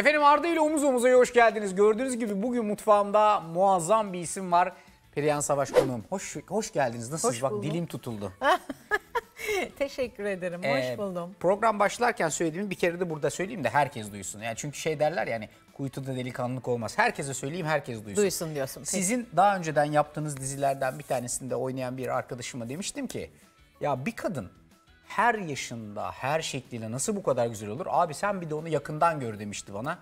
Efendim Arda ile omuz omuza hoş geldiniz. Gördüğünüz gibi bugün mutfağımda muazzam bir isim var. Perihan Savaş konuğum. Hoş, hoş geldiniz. Nasılsınız? Hoş Bak dilim tutuldu. Teşekkür ederim. Ee, Hoş buldum. Program başlarken söylediğimi bir kere de burada söyleyeyim de herkes duysun. Yani çünkü şey derler yani kuytuda delikanlılık olmaz. Herkese söyleyeyim herkes duysun. Duysun diyorsun. Peki. Sizin daha önceden yaptığınız dizilerden bir tanesinde oynayan bir arkadaşıma demiştim ki ya bir kadın her yaşında, her şekliyle nasıl bu kadar güzel olur? Abi sen bir de onu yakından gör demişti bana.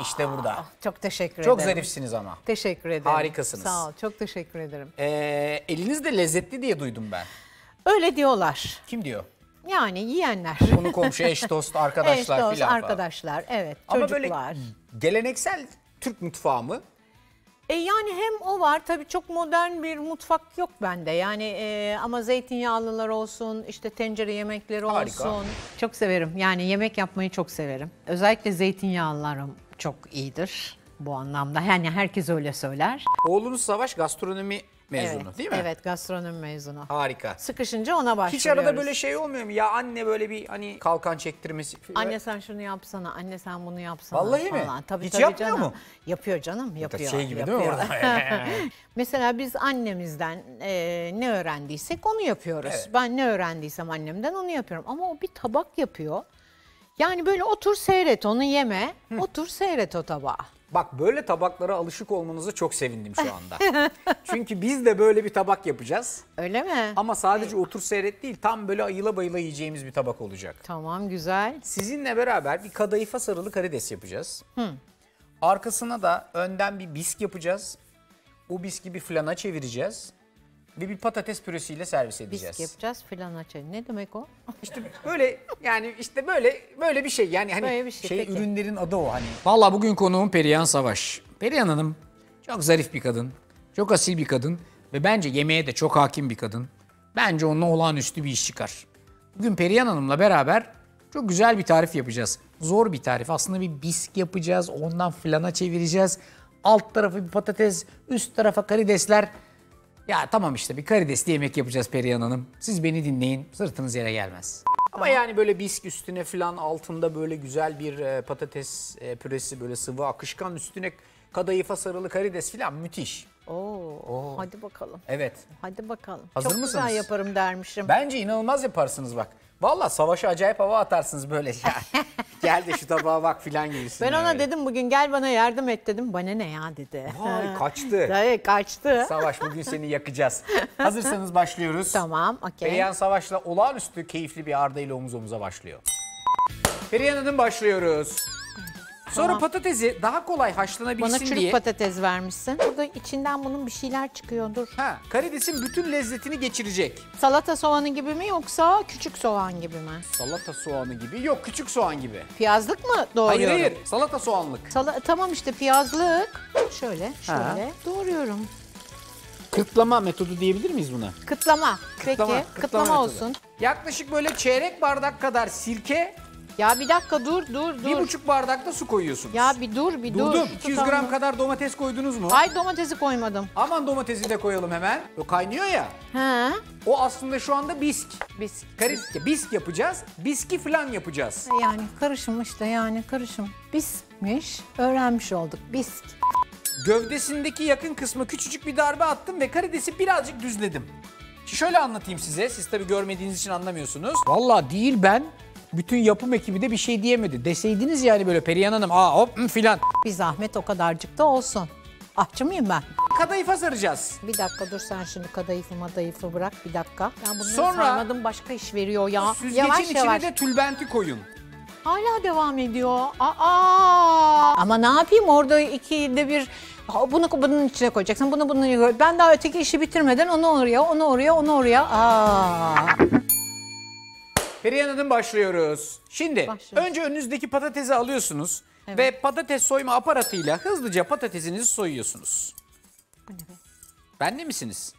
İşte burada. Çok teşekkür Çok ederim. zarifsiniz ama. Teşekkür ederim. Harikasınız. Sağ ol. Çok teşekkür ederim. Ee, eliniz de lezzetli diye duydum ben. Öyle diyorlar. Kim diyor? Yani yiyenler. Konu komşu, eş dost, arkadaşlar Eş, dost, filan falan. arkadaşlar. Evet. Ama çocuklar. böyle geleneksel Türk mutfağı mı? E yani hem o var tabii çok modern bir mutfak yok bende. Yani e, ama zeytinyağlılar olsun, işte tencere yemekleri Harika. olsun. Çok severim. Yani yemek yapmayı çok severim. Özellikle zeytinyağlılarım çok iyidir bu anlamda. Yani herkes öyle söyler. Oğlunuz Savaş gastronomi mezunu evet, değil mi? Evet, gastronomi mezunu. Harika. Sıkışınca ona başlıyoruz. Hiç arada böyle şey olmuyor mu? Ya anne böyle bir hani kalkan çektirmesi. Anne sen şunu yapsana, anne sen bunu yapsana Vallahi mi? falan. Tabii, Hiç tabii yapmıyor canım. mu? Yapıyor canım, yapıyor. şey gibi değil mi yapıyor. orada? Mesela biz annemizden e, ne öğrendiysek onu yapıyoruz. Evet. Ben ne öğrendiysem annemden onu yapıyorum. Ama o bir tabak yapıyor. Yani böyle otur seyret onu yeme, otur seyret o tabağı. Bak böyle tabaklara alışık olmanıza çok sevindim şu anda. Çünkü biz de böyle bir tabak yapacağız. Öyle mi? Ama sadece otur seyret değil tam böyle ayıla bayıla yiyeceğimiz bir tabak olacak. Tamam güzel. Sizinle beraber bir kadayıfa sarılı karides yapacağız. Arkasına da önden bir bisk yapacağız. O biski bir flana çevireceğiz. Ve bir patates püresiyle servis edeceğiz. Bisk yapacağız filan açalım. Ne demek o? İşte böyle yani işte böyle böyle bir şey yani hani Böyle bir şey, peki. ürünlerin adı o hani. Vallahi bugün konuğum Perihan Savaş. Perihan Hanım çok zarif bir kadın, çok asil bir kadın ve bence yemeğe de çok hakim bir kadın. Bence onunla olağanüstü bir iş çıkar. Bugün Perihan Hanım'la beraber çok güzel bir tarif yapacağız. Zor bir tarif. Aslında bir bisk yapacağız. Ondan flana çevireceğiz. Alt tarafı bir patates, üst tarafa karidesler. Ya tamam işte bir karidesli yemek yapacağız Perihan Hanım. Siz beni dinleyin. Sırtınız yere gelmez. Ama yani böyle bisk üstüne falan altında böyle güzel bir e, patates e, püresi böyle sıvı akışkan üstüne kadayıfa sarılı karides falan müthiş. Oo, hadi bakalım. Evet. Hadi bakalım. Hazır Çok mısınız? güzel yaparım dermişim. Bence inanılmaz yaparsınız bak. Vallahi savaşa acayip hava atarsınız böyle ya. Gel de şu tabağa bak filan gibisinden. Ben ona böyle. dedim bugün gel bana yardım et dedim. Bana ne ya dedi. Vay kaçtı. Tabii kaçtı. Savaş bugün seni yakacağız. Hazırsanız başlıyoruz. Tamam okey. Perihan Savaş'la olağanüstü keyifli bir Arda ile omuz omuza başlıyor. Perihan Hanım başlıyoruz. Sonra Tamam. patatesi daha kolay Bana haşlanabilsin çürük diye patates vermişsin. Burada içinden bunun bir şeyler çıkıyor dur. ha, karidesin bütün lezzetini geçirecek. Salata soğanı gibi mi yoksa küçük soğan gibi mi? Salata soğanı gibi. Yok küçük soğan gibi. Piyazlık mı doğruyorum? Hayır hayır salata soğanlık. Sala- tamam işte piyazlık. Şöyle şöyle doğruyorum. Kıtlama metodu diyebilir miyiz buna? Kıtlama. Peki kıtlama kıtlama, metodu. olsun. Yaklaşık böyle çeyrek bardak kadar sirke, Ya bir dakika dur dur dur. bir buçuk bardak da su koyuyorsunuz. Ya bir dur bir dur. Durdum. 200 gram Tutamam. kadar domates koydunuz mu? Ay domatesi koymadım. Aman domatesi de koyalım hemen. O kaynıyor ya. Ha. O aslında şu anda bisk. Biz Karis, bisk yapacağız. Biski falan yapacağız. yani karışım işte yani karışım. Bismiş. Öğrenmiş olduk. Bisk. Gövdesindeki yakın kısmı küçücük bir darbe attım ve karidesi birazcık düzledim. Şöyle anlatayım size. Siz tabii görmediğiniz için anlamıyorsunuz. Vallahi değil ben. Bütün yapım ekibi de bir şey diyemedi. Deseydiniz yani böyle Perihan Hanım aa hop hı, filan. Bir zahmet o kadarcık da olsun. Ahçı mıyım ben? Kadayıfa saracağız. Bir dakika dur sen şimdi kadayıfı madayıfı bırak bir dakika. Ya bunları Sonra- sarmadım başka iş veriyor ya. Süzgecin yavaş içine yavaş. de tülbenti koyun. Hala devam ediyor. Aa! Ama ne yapayım orada ikide bir "Aa, bunu bunun içine koyacaksın. Bunu bunun içine koy- Ben daha öteki işi bitirmeden onu oraya, onu oraya, onu oraya. Aa! Perihan Hanım başlıyoruz. Şimdi Başlıyoruz. önce önünüzdeki patatesi alıyorsunuz ve patates soyma aparatıyla hızlıca patatesinizi soyuyorsunuz. Bu ne be? Bende misiniz?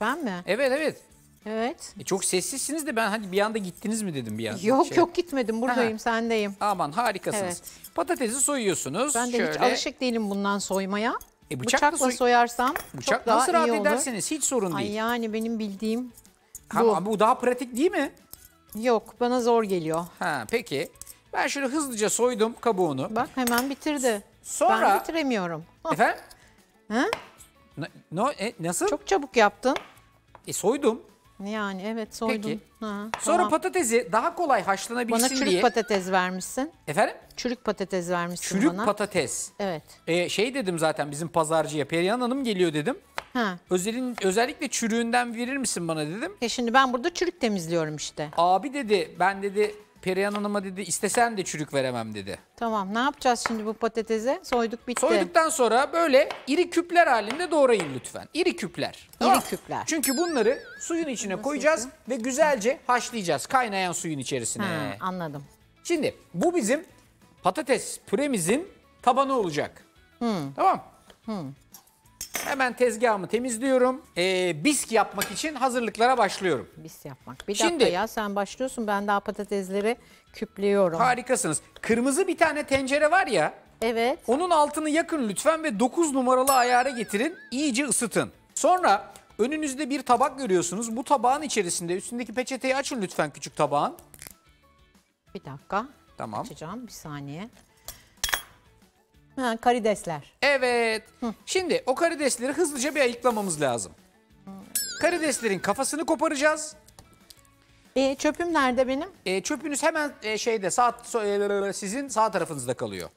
Ben mi? Evet evet. Evet. E, çok sessizsiniz de ben hadi bir anda gittiniz mi dedim bir anda. Yok Şey- yok gitmedim buradayım sendeyim. Aman harikasınız. Evet. Patatesi soyuyorsunuz. Ben de Şöyle. hiç alışık değilim bundan soymaya. E, bıçakla Bıçakla soy- soyarsam Bıçak çok daha nasıl rahat olur. ederseniz hiç sorun Ay değil. yani benim bildiğim Ha, bu. ama bu daha pratik değil mi? Yok bana zor geliyor. Ha peki. Ben şöyle hızlıca soydum kabuğunu. Bak hemen bitirdi. Sonra- Ben bitiremiyorum. Hah, Efendim? ha? Na- No, e, nasıl? Çok çabuk yaptın. E, soydum. Yani evet soydum. Peki. Ha, Sonra tamam. patatesi daha kolay haşlanabilsin Bana çürük diye. patates vermişsin. Efendim? Çürük patates vermişsin Çürük bana. patates. Evet. E, şey dedim zaten bizim pazarcıya Perihan Hanım geliyor dedim. Ha. Özelin, özellikle çürüğünden verir misin bana dedim. E şimdi ben burada çürük temizliyorum işte. Abi dedi ben dedi Perihan Hanım'a dedi istesen de çürük veremem dedi. Tamam ne yapacağız şimdi bu patatese? Soyduk bitti. Soyduktan sonra böyle iri küpler halinde doğrayın lütfen. İri küpler. Tamam. küpler. Çünkü bunları suyun içine koyacağız ve güzelce haşlayacağız kaynayan suyun içerisine. Ha, anladım. Şimdi bu bizim patates püremizin tabanı olacak. Tamam. Hemen tezgahımı temizliyorum. Ee, bisk yapmak için hazırlıklara başlıyorum. Bis yapmak. Bir Şimdi- dakika ya sen başlıyorsun ben daha patatesleri küplüyorum. Harikasınız. Kırmızı bir tane tencere var ya. Evet. Onun altını yakın lütfen ve 9 numaralı ayara getirin. İyice ısıtın. Sonra önünüzde bir tabak görüyorsunuz. Bu tabağın içerisinde üstündeki peçeteyi açın lütfen küçük tabağın. Bir dakika. Tamam. Açacağım bir saniye. Ha, karidesler. Evet. Şimdi o karidesleri hızlıca bir ayıklamamız lazım. Karideslerin kafasını koparacağız. E, çöpüm nerede benim? E, çöpünüz hemen e, şeyde sağ e, sizin sağ tarafınızda kalıyor.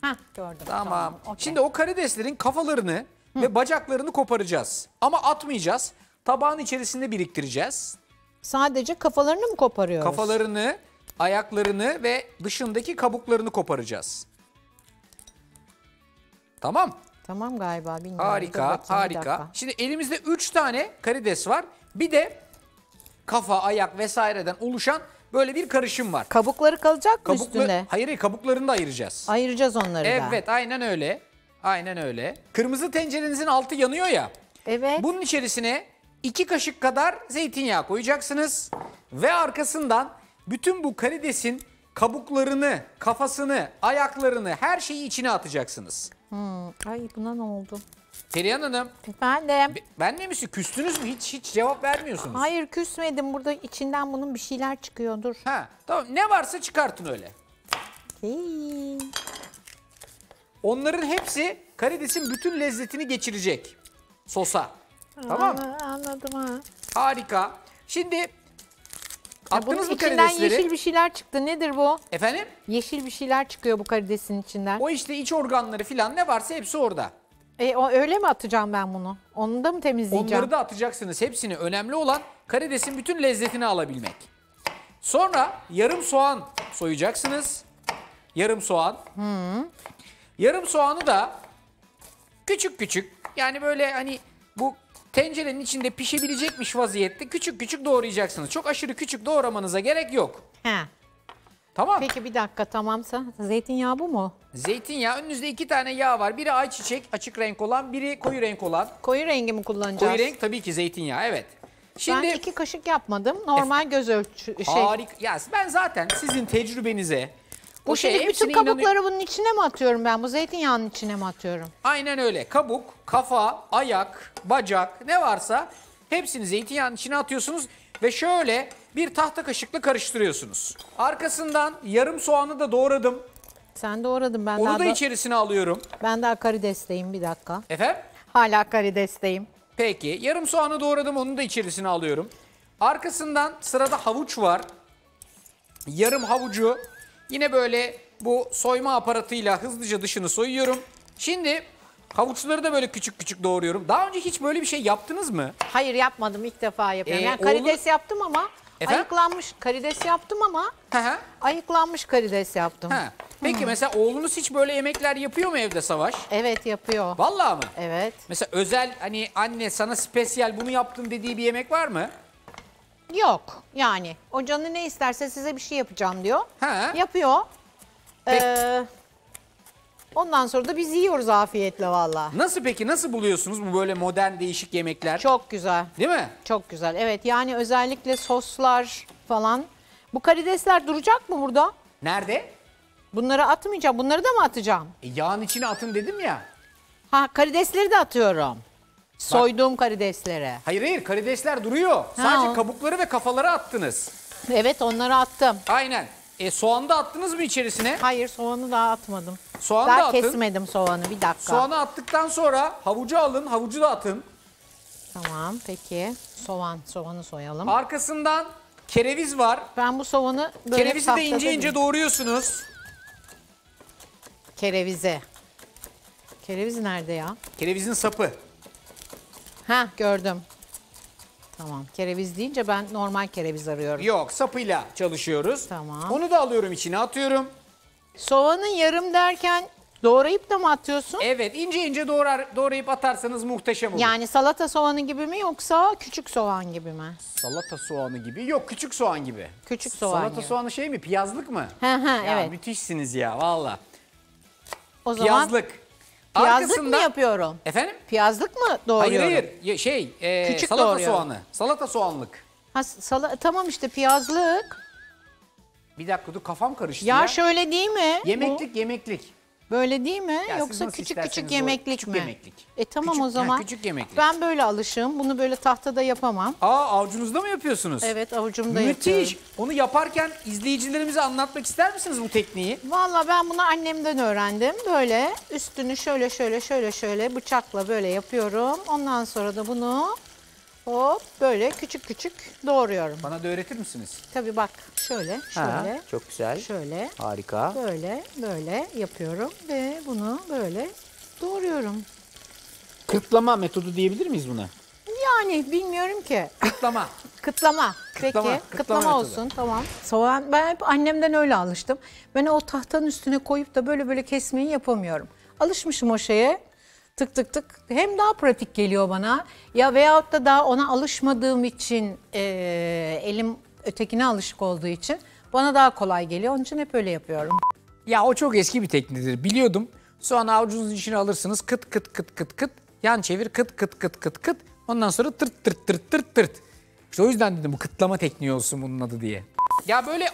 Ha gördüm. Tamam. okey. Şimdi o karideslerin kafalarını ve bacaklarını koparacağız. Ama atmayacağız. Tabağın içerisinde biriktireceğiz. Sadece kafalarını mı koparıyoruz? Kafalarını, ayaklarını ve dışındaki kabuklarını koparacağız. Tamam. Tamam galiba bilmiyorum. Harika, bakayım, harika. Şimdi elimizde 3 tane karides var. Bir de kafa, ayak vesaireden oluşan böyle bir karışım var. Kabukları kalacak mı Kabuklu, üstünde? hayır, hayır, kabuklarını da ayıracağız. Ayıracağız onları da. Evet, aynen öyle. Aynen öyle. Kırmızı tencerenizin altı yanıyor ya. Evet. Bunun içerisine 2 kaşık kadar zeytinyağı koyacaksınız. Ve arkasından bütün bu karidesin kabuklarını, kafasını, ayaklarını, her şeyi içine atacaksınız. Hmm, Ay buna ne oldu? Perihan Hanım, Efendim? be- benle misin? Küstünüz mü? Hiç hiç cevap vermiyorsunuz. Hayır küsmedim. Burada içinden bunun bir şeyler çıkıyor. Dur. Ha, tamam. Ne varsa çıkartın öyle. Hey. Onların hepsi karidesin bütün lezzetini geçirecek. Sosa. Tamam. Anladım ha. Harika. Şimdi Bunun attınız mı içinden karidesleri? yeşil bir şeyler çıktı. Nedir bu? Efendim? Yeşil bir şeyler çıkıyor bu karidesin içinden. O işte iç organları filan ne varsa hepsi orada. E, o, öyle mi atacağım ben bunu? Onu da mı temizleyeceğim? Onları da atacaksınız. Hepsini. Önemli olan karidesin bütün lezzetini alabilmek. Sonra yarım soğan soyacaksınız. Yarım soğan. Yarım soğanı da küçük küçük yani böyle hani bu tencerenin içinde pişebilecekmiş vaziyette küçük küçük doğrayacaksınız. Çok aşırı küçük doğramanıza gerek yok. He. Tamam. Peki bir dakika tamamsa. Zeytinyağı bu mu? Zeytinyağı önünüzde iki tane yağ var. Biri ayçiçek açık renk olan, biri koyu renk olan. Koyu rengi mi kullanacağız? Koyu renk tabii ki zeytinyağı evet. Şimdi Ben iki kaşık yapmadım. Normal göz ölçü şey. Harika. Ya ben zaten sizin tecrübenize Bu şimdi bütün hepsine kabukları bunun içine mi atıyorum ben? Bu zeytinyağının içine mi atıyorum? Aynen öyle. Kabuk, kafa, ayak, bacak ne varsa hepsini zeytinyağının içine atıyorsunuz ve şöyle bir tahta kaşıkla karıştırıyorsunuz. Arkasından yarım soğanı da doğradım. Sen doğradın ben Onu daha da da, içerisine alıyorum. ben daha karidesteyim bir dakika. Efendim? Hala karidesteyim. Peki. Yarım soğanı doğradım. Onu da içerisine alıyorum. Arkasından sırada havuç var. Yarım havucu yine böyle bu soyma aparatıyla hızlıca dışını soyuyorum. Şimdi havuçları da böyle küçük küçük doğruyorum. Daha önce hiç böyle bir şey yaptınız mı? Hayır yapmadım ilk defa yapıyorum. Ee, yani karides yaptım ama Efendim? ayıklanmış karides yaptım ama hı. ayıklanmış karides yaptım. Ha. Peki mesela oğlunuz hiç böyle yemekler yapıyor mu evde Savaş? Evet yapıyor. Vallahi mı? Evet. Mesela özel hani anne sana spesiyel bunu yaptım dediği bir yemek var mı? Yok yani o canı ne isterse size bir şey yapacağım diyor. Ha. Yapıyor. Ee, ondan sonra da biz yiyoruz afiyetle valla. Nasıl peki nasıl buluyorsunuz bu böyle modern değişik yemekler? Çok güzel. Değil mi? Çok güzel. Evet yani özellikle soslar falan. Bu karidesler duracak mı burada? Nerede? Bunları atmayacağım. Bunları da mı atacağım? E, yağın içine atın dedim ya. Ha karidesleri de atıyorum. Soyduğum karidesleri. Hayır hayır karidesler duruyor. Sadece o- kabukları ve kafaları attınız. Evet onları attım. Aynen. E, soğan da attınız mı içerisine? Hayır soğanı daha atmadım. Soğan da daha atın. kesmedim soğanı bir dakika. Soğanı attıktan sonra havucu alın, havucu da atın. Tamam peki. Soğan, soğanı soyalım. Arkasından kereviz var. Ben bu soğanı böyle Kerevizi de ince ince doğruyorsunuz. Kerevizi. Kereviz nerede ya? Kerevizin sapı. Ha gördüm. Tamam. Kereviz deyince ben normal kereviz arıyorum. Yok, sapıyla çalışıyoruz. Tamam. Onu da alıyorum içine atıyorum. Soğanın yarım derken doğrayıp da mı atıyorsun? Evet, ince ince doğrar, doğrayıp atarsanız muhteşem olur. Yani salata soğanı gibi mi yoksa küçük soğan gibi mi? Salata soğanı gibi. Yok, küçük soğan gibi. Küçük soğan Salata gibi. soğanı şey mi? Piyazlık mı? He he Ya evet. müthişsiniz ya valla. O zaman Piyazlık. Piyazlık mı yapıyorum? Efendim? Piyazlık mı doğruyorum? Hayır hayır. Ya, Şey, e, Küçük salata doğruyorum. soğanı. Salata soğanlık. Ha, sala- tamam işte piyazlık. Bir dakika dur kafam karıştı ya. Ya şöyle değil mi? Yemeklik yemeklik. Böyle değil mi? siz Yoksa küçük küçük yemeklik küçük mi? yemeklik. E tamam Küçük- o ha, zaman. küçük yemeklik. Ben böyle alışığım. Bunu böyle tahtada yapamam. Aa avucunuzda mı yapıyorsunuz? Evet avucumda Müthiş. yapıyorum. Onu yaparken izleyicilerimize anlatmak ister misiniz bu tekniği? Valla ben bunu annemden öğrendim. Böyle üstünü şöyle şöyle şöyle şöyle bıçakla böyle yapıyorum. Ondan sonra da bunu hop böyle küçük küçük doğruyorum. Bana da öğretir misiniz? Tabii bak şöyle şöyle çok güzel. şöyle Harika. böyle böyle yapıyorum ve bunu böyle doğruyorum. Kırtlama metodu diyebilir miyiz buna? Yani bilmiyorum ki. Kırtlama. Kıtlama. Peki. Kıtlama, Kıtlama, kıtlama metodu. olsun. Tamam. Soğan ben hep annemden öyle alıştım. Ben o tahtanın üstüne koyup da böyle böyle kesmeyi yapamıyorum. Alışmışım o şeye. Tık tık tık. Hem daha pratik geliyor bana. Ya veyahut da daha ona alışmadığım için eee, elim ötekine alışık olduğu için bana daha kolay geliyor. Onun için hep öyle yapıyorum. Ya o çok eski bir tekniğidir. Biliyordum. Soğanı avucunuzun içine alırsınız. Kıt kıt kıt kıt kıt. Yan çevir kıt kıt kıt kıt kıt. Ondan sonra tırt tırt tırt tırt tırt. İşte o yüzden dedim bu kıtlama tekniği olsun bunun adı diye. Ya böyle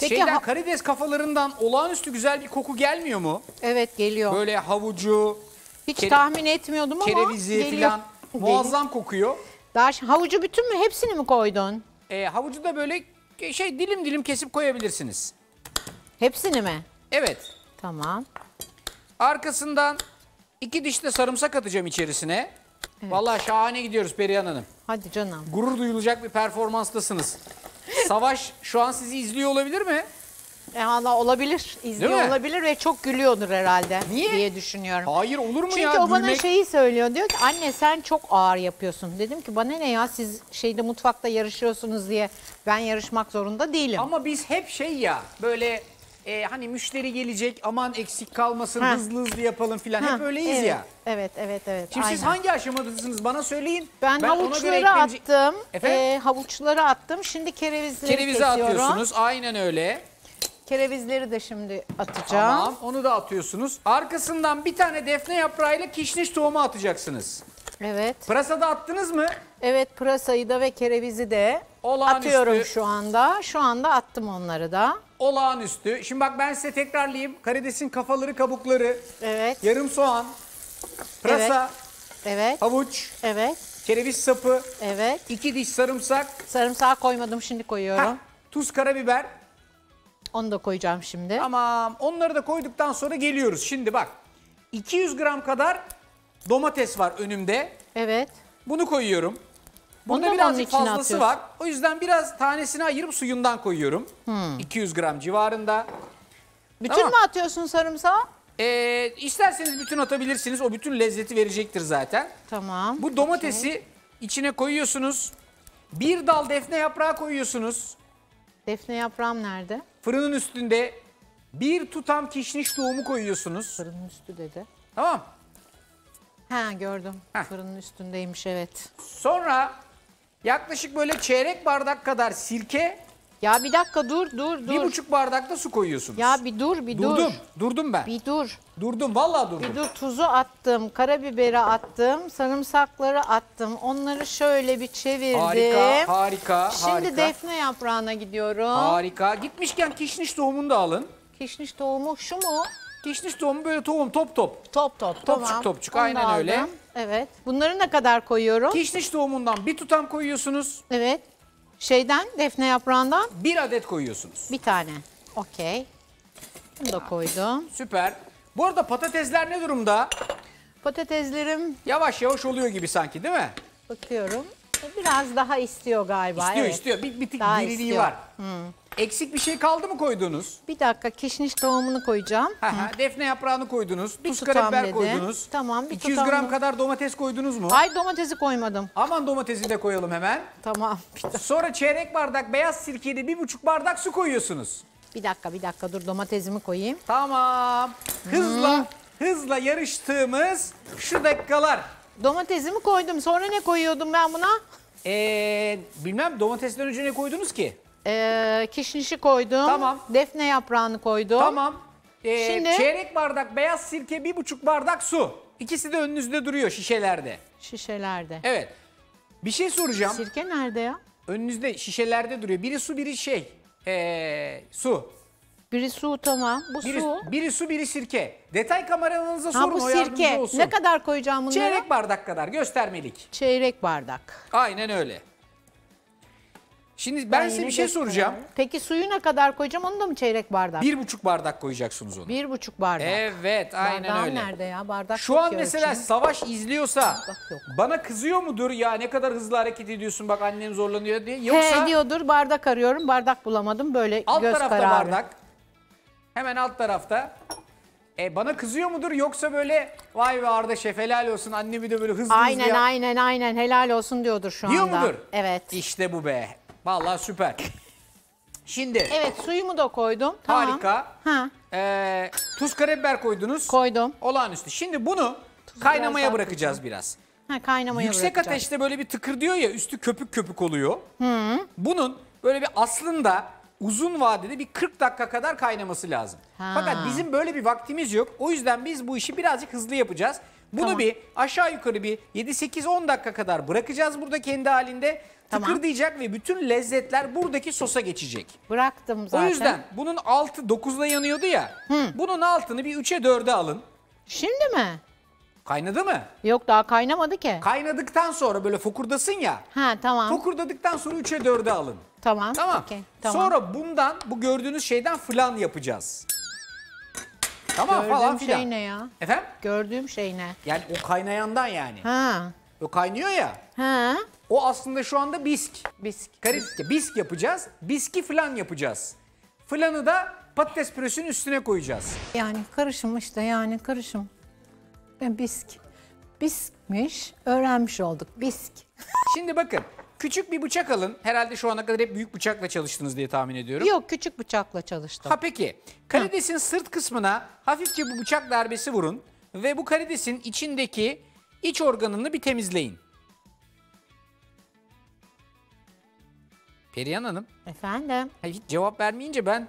Peki şeyden karides kafalarından olağanüstü güzel bir koku gelmiyor mu? Evet geliyor. Böyle havucu, Hiç kere- tahmin etmiyordum ama kerevizi geliyor. falan muazzam kokuyor. Daha havucu bütün mü? Hepsini mi koydun? E, havucu da böyle şey dilim dilim kesip koyabilirsiniz. Hepsini mi? Evet. Tamam. Arkasından iki diş de sarımsak atacağım içerisine. Vallahi şahane gidiyoruz Perihan Hanım. Hadi canım. Gurur duyulacak bir performanstasınız. Savaş şu an sizi izliyor olabilir mi? E valla olabilir. İzliyor mi? olabilir ve çok gülüyordur herhalde Niye? diye düşünüyorum. Hayır olur mu Çünkü ya? o bana Gülmek- şeyi söylüyor. Diyor ki anne sen çok ağır yapıyorsun. Dedim ki bana ne ya siz şeyde mutfakta yarışıyorsunuz diye ben yarışmak zorunda değilim. Ama biz hep şey ya böyle e, hani müşteri gelecek aman eksik kalmasın Ha. hızlı hızlı yapalım filan Ha, hep öyleyiz evet, ya. Evet evet evet. Şimdi siz aynen. hangi aşamadasınız bana söyleyin. ben, ona göre havuçları attım. Efendim? E, havuçları attım. Şimdi kerevizleri Kerevizi kesiyorum. atıyorsunuz aynen öyle. Kerevizleri de şimdi atacağım. Tamam onu da atıyorsunuz. Arkasından bir tane defne yaprağıyla kişniş tohumu atacaksınız. Evet. Pırasa attınız mı? Evet pırasayı da ve kerevizi de Olağanüstü. atıyorum şu anda. Şu anda attım onları da. Olağanüstü. Şimdi bak ben size tekrarlayayım. Karidesin kafaları, kabukları, Evet. yarım soğan, pırasa, Evet. havuç, Evet. kereviz sapı, Evet. iki diş sarımsak, Sarımsağı koymadım şimdi koyuyorum. heh, tuz, karabiber. Onu da koyacağım şimdi. Tamam. Onları da koyduktan sonra geliyoruz. Şimdi bak. 200 gram kadar domates var önümde. Evet. Bunu koyuyorum. Bunda birazcık fazlası var. O yüzden biraz tanesini ayırıp suyundan koyuyorum. Hmm. 200 gram civarında. Bütün Tamam. mü atıyorsun sarımsağı? Ee, isterseniz bütün atabilirsiniz. O bütün lezzeti verecektir zaten. Tamam. Bu domatesi içine koyuyorsunuz. Bir dal defne yaprağı koyuyorsunuz. Defne yaprağım nerede? Fırının üstünde bir tutam kişniş tohumu koyuyorsunuz. Fırının üstü dedi. Tamam. Ha gördüm. Heh. Fırının üstündeymiş evet. Sonra yaklaşık böyle çeyrek bardak kadar sirke, Ya bir dakika dur dur dur. bir buçuk bardak da su koyuyorsunuz. Ya bir dur bir durdum, dur. durdum ben. Bir dur. Durdum, vallahi durdum. Bir dur tuzu attım, karabiberi attım, sarımsakları attım. Onları şöyle bir çevirdim. Harika, harika, Şimdi harika. defne yaprağına gidiyorum. Harika. Gitmişken kişniş tohumunu da alın. Kişniş tohumu şu mu? Kişniş tohumu böyle tohum top top. Top top. Topçuk tamam. topçuk, Onu da aynen öyle. aldım. Evet. Bunları ne kadar koyuyorum? Kişniş tohumundan bir tutam koyuyorsunuz. Evet. Şeyden, defne yaprağından Bir adet koyuyorsunuz. bir tane. Okey. Bunu da koydum. Süper. Bu arada patatesler ne durumda? Patateslerim Yavaş yavaş oluyor gibi sanki değil mi? bakıyorum. Biraz daha istiyor galiba. İstiyor evet. istiyor. Bir, bir tık Daha diriliği istiyor. var. Eksik bir şey kaldı mı koyduğunuz? Bir dakika kişniş tohumunu koyacağım. Ha, ha, defne yaprağını koydunuz. Bir Tuz tutam karabiber dedi. koydunuz. Tamam, bir 200 tutam gram da- kadar domates koydunuz mu? Ay domatesi koymadım. Aman domatesi de koyalım hemen. Tamam. Sonra çeyrek bardak beyaz sirkeli bir buçuk bardak su koyuyorsunuz. Bir dakika bir dakika dur domatesimi koyayım. Tamam. Hızla hızla yarıştığımız şu dakikalar. Domatesimi koydum. Sonra ne koyuyordum ben buna? Ee, bilmem domatesten önce ne koydunuz ki? Ee, kişnişi koydum. Tamam. Defne yaprağını koydum. Tamam. Ee, Şimdi- Çeyrek bardak beyaz sirke bir buçuk bardak su. İkisi de önünüzde duruyor şişelerde. Şişelerde. Evet. Bir şey soracağım. Sirke nerede ya? Önünüzde şişelerde duruyor. Biri su biri şey. Ee, su. Biri su tamam. Bu Biri su. biri su biri sirke. Detay kameralarınıza Ha sorun bu o yardımcı sirke. olsun. Ne kadar koyacağım bunları? Çeyrek bardak kadar göstermelik. Çeyrek bardak. Aynen öyle. Şimdi ben, size bir şey soracağım. Peki suyu ne kadar koyacağım? Onu da mı çeyrek bardak? Bir, Bir buçuk bardak koyacaksınız onu. buçuk bardak. Evet aynen Bardağım öyle. nerede ya? Bardak Şu an ki mesela ölçeyim. Savaş izliyorsa yok. bana kızıyor mudur ya ne kadar hızlı hareket ediyorsun bak annem zorlanıyor diye. He Yoksa diyordur bardak arıyorum. Bardak bulamadım. Böyle alt göz tarafta kararı. bardak. Hemen alt tarafta. E bana kızıyor mudur yoksa böyle vay be Arda şef helal olsun annemi de böyle hızlı hızlı Aynen aynen aynen helal olsun diyordur şu Diyor anda. mudur? Evet. İşte bu be. Vallahi süper. Şimdi Evet suyumu da koydum. Tamam. harika. Ha Ee, tuz karabiber koydunuz. koydum. Olağanüstü. Şimdi bunu kaynamaya biraz bırakacağız biraz. Ha kaynamaya Yüksek bırakacağım. ateşte böyle bir tıkır diyor ya üstü köpük köpük oluyor. Bunun böyle bir aslında uzun vadede bir 40 dakika kadar kaynaması lazım. Ha. Fakat bizim böyle bir vaktimiz yok. O yüzden biz bu işi birazcık hızlı yapacağız. Bunu Tamam. bir aşağı yukarı bir 7-8-10 dakika kadar bırakacağız burada kendi halinde. Tamam. Tıkırdayacak ve bütün lezzetler buradaki sosa geçecek. Bıraktım zaten. O yüzden bunun altı 9'da yanıyordu ya. Bunun altını bir 3'e 4'e alın. Şimdi mi? Kaynadı mı? Yok daha kaynamadı ki. Kaynadıktan sonra böyle fokurdasın ya. ha tamam. Fokurdadıktan sonra 3'e 4'e alın. tamam. Tamam. Okey, tamam. Sonra bundan bu gördüğünüz şeyden flan yapacağız. Tamam Gördüğüm falan filan. şey ne ya? Efendim? Gördüğüm şey ne? Yani o kaynayandan yani. Ha. O kaynıyor ya. Ha. O aslında şu anda bisk. Bisk. Karit, bisk yapacağız. Biski flan yapacağız. Flanı da patates püresinin üstüne koyacağız. Yani karışım işte yani karışım. Ben bisk. Biskmiş. Öğrenmiş olduk. Bisk. Şimdi bakın küçük bir bıçak alın. Herhalde şu ana kadar hep büyük bıçakla çalıştınız diye tahmin ediyorum. Yok küçük bıçakla çalıştım. Ha peki. Karidesin sırt kısmına hafifçe bu bıçak darbesi vurun ve bu karidesin içindeki iç organını bir temizleyin. Perihan Hanım Efendim. ha, hiç cevap vermeyince ben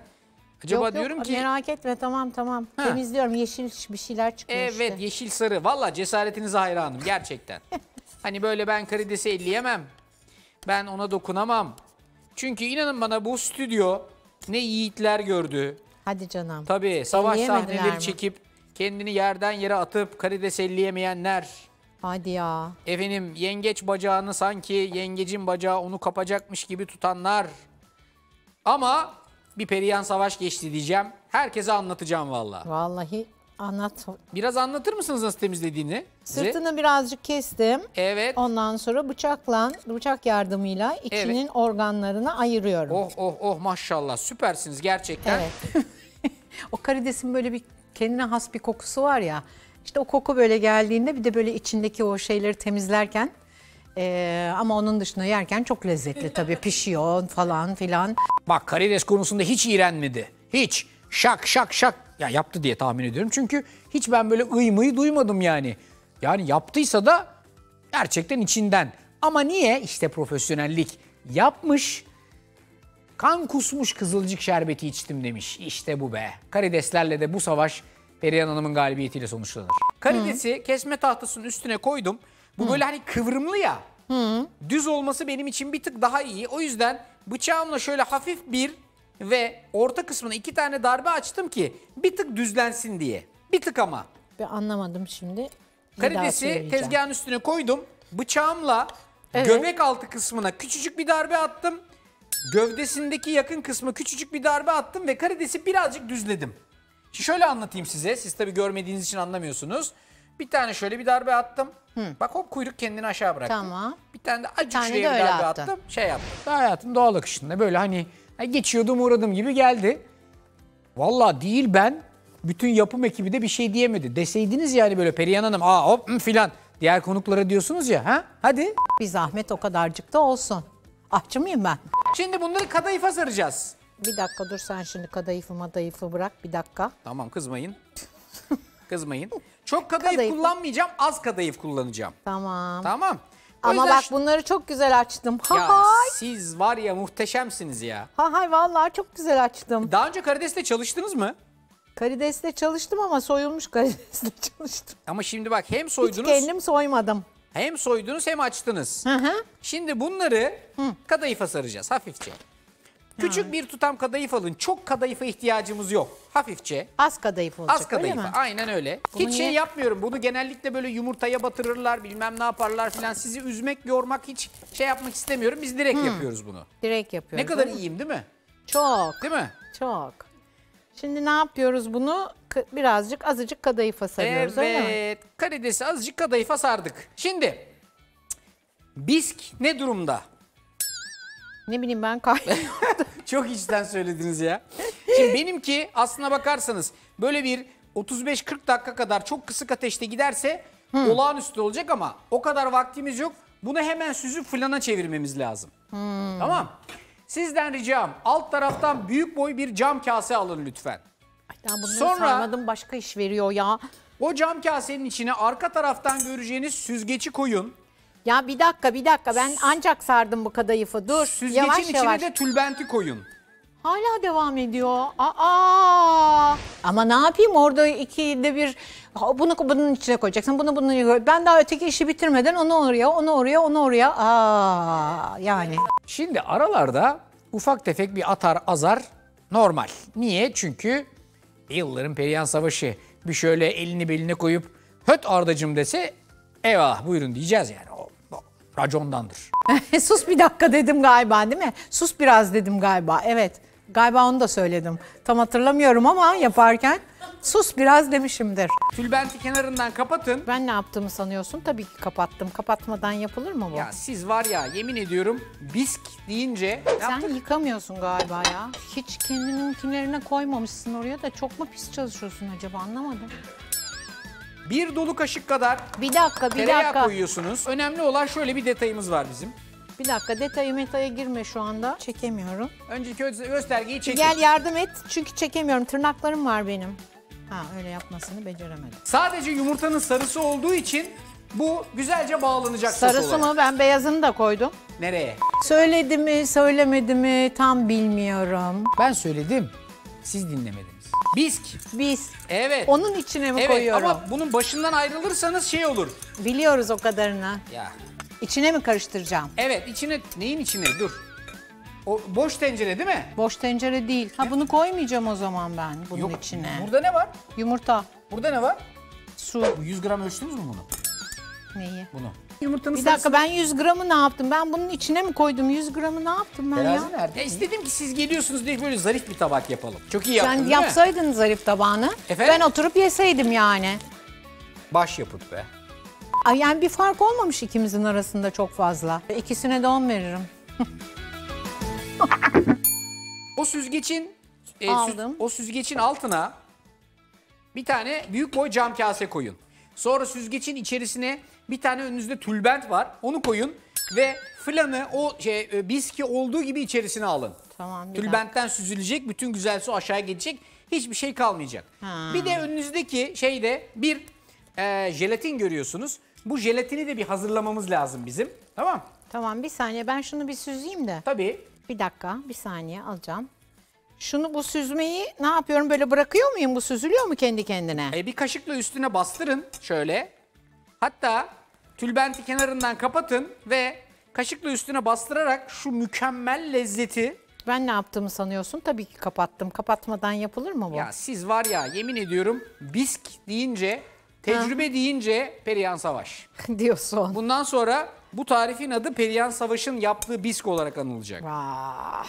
acaba yok, diyorum yok, ki Merak etme tamam tamam. Ha. Temizliyorum. Yeşil bir şeyler çıkıyor evet işte. yeşil sarı valla cesaretinize hayranım gerçekten. hani böyle ben karidesi elleyemem. Ben ona dokunamam. Çünkü inanın bana bu stüdyo ne yiğitler gördü, Hadi canım. Tabii savaş sahneleri mi? çekip kendini yerden yere atıp karides elleyemeyenler. Hadi ya. Efendim yengeç bacağını sanki yengecin bacağı onu kapacakmış gibi tutanlar. Ama bir periyan savaş geçti diyeceğim. Herkese anlatacağım valla. Vallahi anlat. Biraz anlatır mısınız nasıl temizlediğini? Sırtını birazcık kestim. Evet. Ondan sonra bıçakla, bıçak yardımıyla içinin organlarını ayırıyorum. Oh oh oh maşallah süpersiniz gerçekten. Evet. o karidesin böyle bir kendine has bir kokusu var ya. İşte o koku böyle geldiğinde bir de böyle içindeki o şeyleri temizlerken eee, ama onun dışında yerken çok lezzetli tabii pişiyor falan filan. Bak karides konusunda hiç iğrenmedi. Hiç. Şak şak şak. Ya yaptı diye tahmin ediyorum. Çünkü hiç ben böyle ıymıyı duymadım yani. Yani yaptıysa da gerçekten içinden. Ama niye? İşte profesyonellik. Yapmış. Kan kusmuş kızılcık şerbeti içtim demiş. İşte bu be. Karideslerle de bu savaş Perihan Hanım'ın galibiyetiyle sonuçlanır. Karidesi kesme tahtasının üstüne koydum. Bu böyle hani kıvrımlı ya. Düz olması benim için bir tık daha iyi. O yüzden bıçağımla şöyle hafif bir ve orta kısmına iki tane darbe açtım ki bir tık düzlensin diye. Bir tık ama. Bir anlamadım şimdi. Bir daha Karidesi söyleyeceğim. tezgahın üstüne koydum. Bıçağımla Evet. göbek altı kısmına küçücük bir darbe attım. Gövdesindeki yakın kısmı küçücük bir darbe attım ve karidesi birazcık düzledim. Şimdi şöyle anlatayım size. Siz tabii görmediğiniz için anlamıyorsunuz. Bir tane şöyle bir darbe attım. Bak hop kuyruk kendini aşağı bıraktı. Tamam. Bir tane de acık tane şuraya de bir öyle darbe attın. attım. Şey yaptım. Hayatın doğal akışında böyle hani geçiyordum uğradım gibi geldi. Vallahi değil ben. Bütün yapım ekibi de bir şey diyemedi. Deseydiniz yani böyle Perihan Hanım aa hop hı, filan. Diğer konuklara diyorsunuz ya ha hadi. Bir zahmet o kadarcık da olsun. Ahçı mıyım ben? Şimdi bunları kadayıfa saracağız. Bir dakika dur sen şimdi kadayıfı madayıfı bırak bir dakika. Tamam kızmayın. kızmayın. Çok kadayıf, Kadayıf. kullanmayacağım. Az kadayıf kullanacağım. Tamam. Tamam. Ama bak şu- bunları çok güzel açtım. Ha Ya hay. siz var ya muhteşemsiniz ya. Ha hay vallahi çok güzel açtım. Daha önce karidesle çalıştınız mı? Karidesle çalıştım ama soyulmuş karidesle çalıştım. Ama şimdi bak hem Hiç soydunuz kendim soymadım. hem soydunuz hem açtınız. Hı hı. Şimdi bunları kadayıfa saracağız hafifçe. Küçük bir tutam kadayıf alın. Çok kadayıfa ihtiyacımız yok. Hafifçe. Az kadayıf olacak Az öyle kadayıfa. mi? Aynen öyle. Hiç şey niye- yapmıyorum. Bunu genellikle böyle yumurtaya batırırlar, bilmem ne yaparlar filan. Sizi üzmek, yormak hiç şey yapmak istemiyorum. Biz direkt yapıyoruz bunu. Direkt Ne yapıyoruz. kadar öyle mi? iyiyim değil mi? Çok. Değil mi? Çok. Şimdi ne yapıyoruz bunu? K- Birazcık azıcık kadayıfa sarıyoruz öyle mi? Evet. Karidesi azıcık kadayıfa sardık. Şimdi bisk ne durumda? Ne bileyim ben kay. Çok içten söylediniz ya. Şimdi benimki aslına bakarsanız böyle bir 35-40 dakika kadar çok kısık ateşte giderse olağanüstü olacak ama o kadar vaktimiz yok. Bunu hemen süzüp fırına çevirmemiz lazım. Tamam. Sizden ricam alt taraftan büyük boy bir cam kase alın lütfen. Ay, ben bunları Sonra- sarmadım başka iş veriyor ya. O cam kasenin içine arka taraftan göreceğiniz süzgeci koyun. Ya bir dakika bir dakika ben ancak sardım bu kadayıfı. Dur Süzgecin yavaş içine yavaş. de tülbenti koyun. Hala devam ediyor. Aa! Ama ne yapayım orada ikide bir bunu bunun içine koyacaksın. Bunu bunu ben daha öteki işi bitirmeden onu oraya, onu oraya, onu oraya. Aa yani. Şimdi aralarda ufak tefek bir atar azar normal. Niye? Çünkü yılların Perihan Savaşı bir şöyle elini beline koyup höt ardacım dese eyvallah buyurun diyeceğiz yani. Racondandır. Sus bir dakika dedim galiba değil mi? Sus biraz dedim galiba. Evet. Galiba onu da söyledim. Tam hatırlamıyorum ama yaparken sus biraz demişimdir. Tülbenti kenarından kapatın. Ben ne yaptığımı sanıyorsun? Tabii ki kapattım. Kapatmadan yapılır mı bu? Ya siz var ya yemin ediyorum bisk deyince Sen yıkamıyorsun galiba ya. Hiç kendininkilerine koymamışsın oraya da çok mu pis çalışıyorsun acaba anlamadım. Bir dolu kaşık kadar Bir dakika bir tereyağı dakika. koyuyorsunuz. Önemli olan şöyle bir detayımız var bizim. Bir dakika detayı metaya girme şu anda. Çekemiyorum. Önceki gö- göstergeyi çekin. Gel yardım et çünkü çekemiyorum. Tırnaklarım var benim. Ha öyle yapmasını beceremedim. Sadece yumurtanın sarısı olduğu için bu güzelce bağlanacak sos Sarısı olarak. mı? Ben beyazını da koydum. Nereye? Söyledi mi söylemedi mi tam bilmiyorum. Ben söyledim. Siz dinlemediniz. Bisk. Biz Evet. onun içine mi evet koyuyorum? ama bunun başından ayrılırsanız şey olur. Biliyoruz o kadarını. Ya. İçine mi karıştıracağım? Evet içine neyin içine dur. O boş tencere değil mi? Boş tencere değil. Ha bunu koymayacağım o zaman ben bunun Yok. içine. Burada ne var? Yumurta, Burada ne var? su. Bu 100 gram ölçtünüz mü bunu? Neyi? Bunu. Yumurtanın Bir dakika ben 100 gramı ne yaptım? Ben bunun içine mi koydum? 100 gramı ne yaptım ben ya? Terazi nerede? Ya istedim ki siz geliyorsunuz diye böyle zarif bir tabak yapalım. Çok iyi yaptın Sen değil mi? yapsaydın zarif tabağını. Efendim? Ben oturup yeseydim yani. Baş yapıt be. Ay yani bir fark olmamış ikimizin arasında çok fazla. İkisine de 10 veririm. O süzgecin e, süz- Aldım. o süzgecin altına bir tane büyük boy cam kase koyun. Sonra süzgecin içerisine bir tane önünüzde tülbent var. Onu koyun ve flanı o şey e, biski olduğu gibi içerisine alın. Tamam, Tülbentten süzülecek, bütün güzel su aşağı gelecek. Hiçbir şey kalmayacak. Ha. Bir de önünüzdeki şeyde bir e, jelatin görüyorsunuz. Bu jelatini de bir hazırlamamız lazım bizim. Tamam? Tamam bir saniye ben şunu bir süzeyim de. Tabii. Bir dakika bir saniye alacağım. Şunu bu süzmeyi ne yapıyorum böyle bırakıyor muyum? Bu süzülüyor mu kendi kendine? E, bir kaşıkla üstüne bastırın şöyle. Hatta tülbenti kenarından kapatın ve kaşıkla üstüne bastırarak şu mükemmel lezzeti Ben ne yaptığımı sanıyorsun? Tabii ki kapattım. Kapatmadan yapılır mı bu? ya siz var ya yemin ediyorum bisk deyince tecrübe deyince Perihan Savaş. diyorsun. Bundan sonra Bu tarifin adı Perihan Savaş'ın yaptığı bisk olarak anılacak. Vah.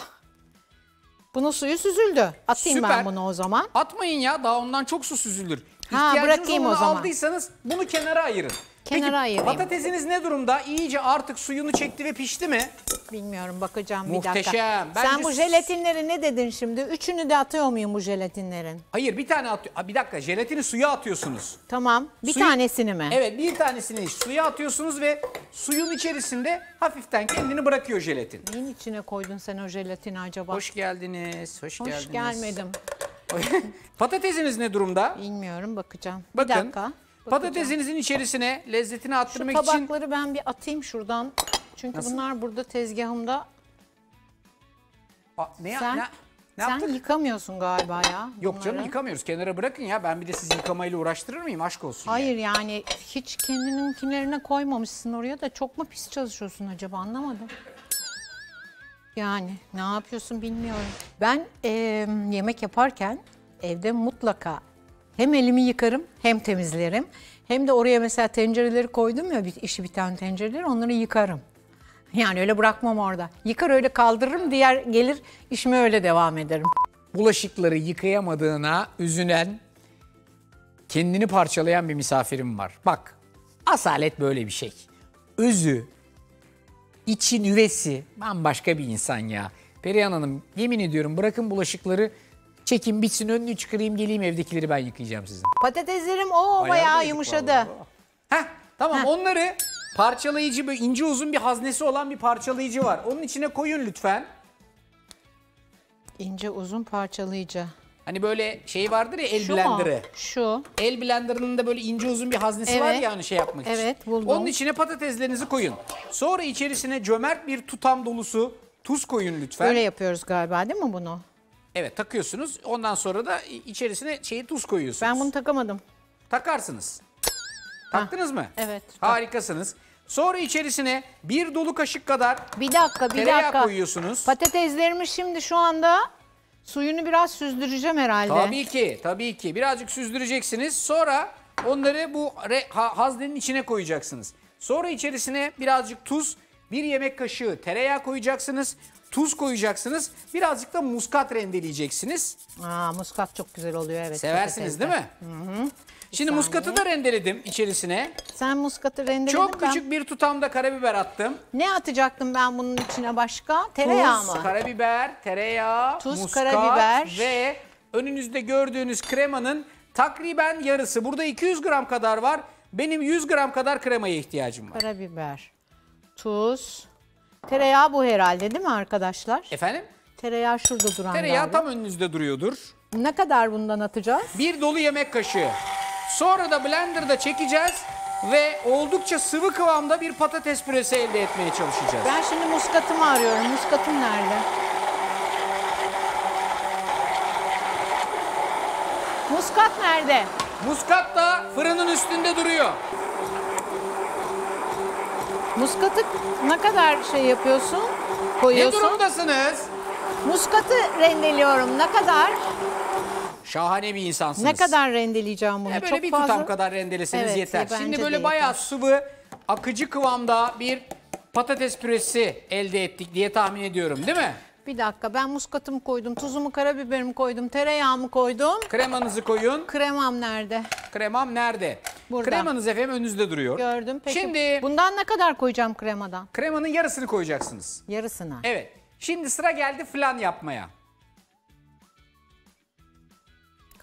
Bunun suyu süzüldü. Atayım Süper. ben bunu o zaman. Atmayın ya daha ondan çok su süzülür. Ha, bırakayım o zaman. aldıysanız bunu kenara ayırın. Kenara Peki, ayırayım. patatesiniz ne durumda? İyice artık suyunu çekti ve pişti mi? Bilmiyorum bakacağım bir dakika. Muhteşem. Sen bu jelatinleri ne dedin şimdi? Üçünü de atıyor muyum bu jelatinlerin? Hayır bir tane atıyor. Bir dakika jelatini suya atıyorsunuz. Tamam. Bir Suyu- tanesini mi? Evet bir tanesini suya atıyorsunuz ve suyun içerisinde hafiften kendini bırakıyor jelatin. Neyin içine koydun sen o jelatini acaba? Hoş geldiniz. Hoş, Hoş geldiniz. gelmedim. Patatesiniz ne durumda? Bilmiyorum bakacağım. Bakın. bir dakika. bakacağım. Patatesinizin içerisine lezzetini Şu arttırmak için tabakları ben bir atayım şuradan. Çünkü Nasıl? bunlar burada tezgahımda. Aa, ne, ya- Sen, ne, ne sen yaptık? yıkamıyorsun galiba ya. Yok canım bunları. yıkamıyoruz. Kenara bırakın ya. Ben bir de sizi yıkamayla uğraştırır mıyım? Aşk olsun. Hayır yani hiç kendininkilerine koymamışsın oraya da çok mu pis çalışıyorsun acaba anlamadım. Yani ne yapıyorsun bilmiyorum. Ben eee, yemek yaparken evde mutlaka hem elimi yıkarım hem temizlerim. Hem de oraya mesela tencereleri koydum ya bir işi biten tencereleri onları yıkarım. Yani öyle bırakmam orada. Yıkar öyle kaldırırım diğer gelir işime öyle devam ederim. Bulaşıkları yıkayamadığına üzülen, kendini parçalayan bir misafirim var. Bak, asalet böyle bir şey. Özü, için üvesi bambaşka bir insan ya. Perihan Hanım yemin ediyorum bırakın bulaşıkları çekin bitsin önünü çıkarayım geleyim evdekileri ben yıkayacağım sizin. Patateslerim o bayağı yumuşadı. Heh, tamam Heh. onları parçalayıcı böyle ince uzun bir haznesi olan bir parçalayıcı var. Onun içine koyun lütfen. İnce uzun parçalayıcı. Hani böyle şey vardır ya el Şu mu? blenderı. Şu. El blenderının da böyle ince uzun bir haznesi var Evet. ya hani şey yapmak için. Evet, buldum. Onun içine patateslerinizi koyun. Sonra içerisine cömert bir tutam dolusu tuz koyun lütfen. Böyle yapıyoruz galiba değil mi bunu? Evet takıyorsunuz. Ondan sonra da içerisine şeyi tuz koyuyorsunuz. Ben bunu takamadım. Takarsınız. Taktınız mı? evet. Harikasınız. Sonra içerisine bir dolu kaşık kadar Bir dakika, bir tereyağı dakika. koyuyorsunuz. Patateslerimi şimdi şu anda suyunu biraz süzdüreceğim herhalde. Tabii ki, tabii ki. Birazcık süzdüreceksiniz. Sonra onları bu re- ha- haznenin içine koyacaksınız. Sonra içerisine birazcık tuz, bir yemek kaşığı tereyağı koyacaksınız. Tuz koyacaksınız. Birazcık da muskat rendeleyeceksiniz. Aa, muskat çok güzel oluyor evet. Seversiniz değil patatesle. mi? Şimdi muskatı da rendeledim içerisine. Sen muskatı rendeledin. Çok ben- küçük bir tutam da karabiber attım. Ne atacaktım ben bunun içine başka? Tereyağı Tuz, mı? karabiber, tereyağı, Tuz, muskat karabiber. ve önünüzde gördüğünüz kremanın takriben yarısı. Burada 200 gram kadar var. Benim 100 gram kadar kremaya ihtiyacım var. Karabiber, tuz. Tereyağı bu herhalde değil mi arkadaşlar? Efendim? Tereyağı şurada duran Tereyağı galiba. tam önünüzde duruyordur. Ne kadar bundan atacağız? Bir dolu yemek kaşığı. Sonra da blenderda çekeceğiz ve oldukça sıvı kıvamda bir patates püresi elde etmeye çalışacağız. Ben şimdi muskatımı arıyorum. Muskatım nerede? Muskat nerede? Muskat da fırının üstünde duruyor. Muskatı ne kadar şey yapıyorsun? Ne Koyuyorsun. durumdasınız? Muskatı rendeliyorum. Ne kadar? Şahane bir insansınız. Ne kadar rendeleyeceğim bunu? Ya böyle Çok bir fazla. tutam kadar rendeleseniz Evet, yeter. Şimdi böyle yeter. bayağı sıvı, akıcı kıvamda bir patates püresi elde ettik diye tahmin ediyorum değil mi? Bir dakika ben muskatımı koydum, tuzumu, karabiberimi koydum, tereyağımı koydum. Kremanızı koyun. Kremam nerede? Kremam nerede? Burada. Kremanız efendim önünüzde duruyor. Gördüm. Peki Şimdi bundan ne kadar koyacağım kremadan? kremanın yarısını koyacaksınız. Yarısına. Evet. Şimdi sıra geldi flan yapmaya.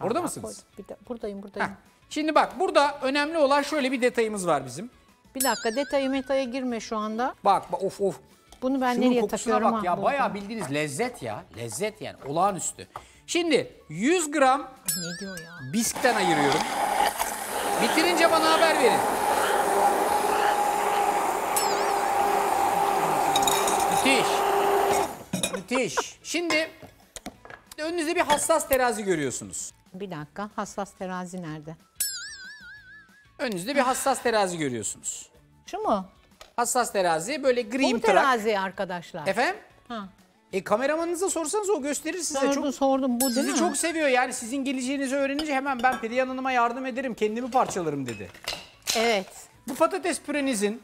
Orada mısınız? Bir de, buradayım Heh. buradayım. Şimdi bak burada önemli olan şöyle bir detayımız var bizim. Bir dakika detayı metaya girme şu anda. Bak bak of of. Bunu ben Şunun nereye kokusuna takıyorum? bak ya buldum. bayağı bildiğiniz lezzet ya. Lezzet yani olağanüstü. Şimdi 100 gram Ne diyor ya? biskten ayırıyorum. Bitirince bana haber verin. Müthiş. Müthiş. Şimdi önünüzde bir hassas terazi görüyorsunuz. Bir dakika hassas terazi nerede? Önünüzde bir hassas terazi görüyorsunuz. Şu mu? Hassas terazi böyle Bu green mu truck. terazi arkadaşlar? Efendim? Ha. E kameramanınıza sorsanız o gösterir size. Sordum Çok sordum bu değil Sizi mi? çok seviyor yani sizin geleceğinizi öğrenince hemen ben Perihan Hanım'a yardım ederim kendimi parçalarım dedi. Evet. Bu patates pürenizin